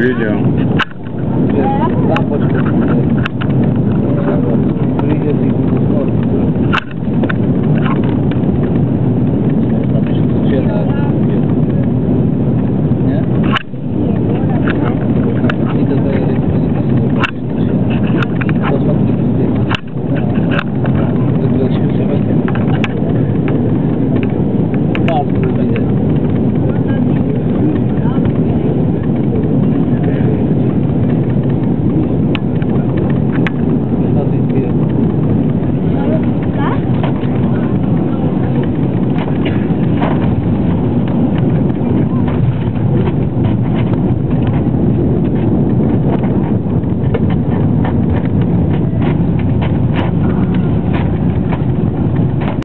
видео.